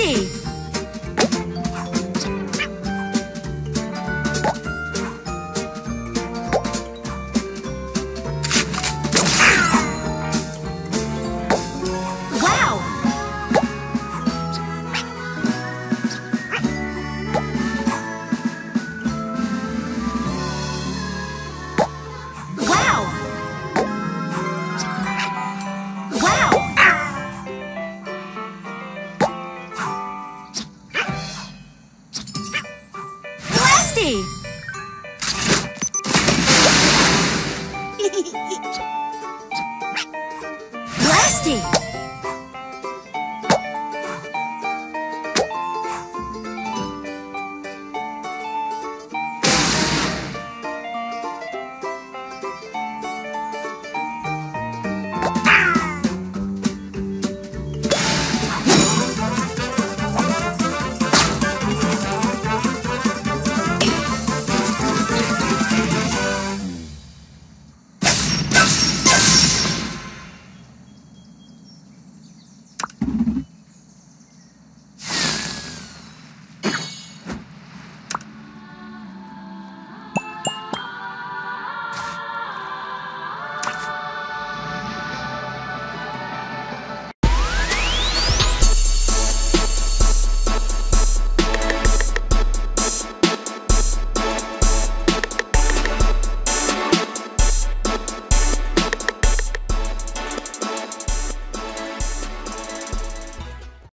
Blasty! Blasty!